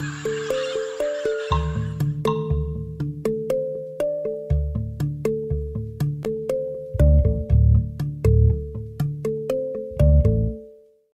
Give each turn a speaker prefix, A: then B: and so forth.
A: Música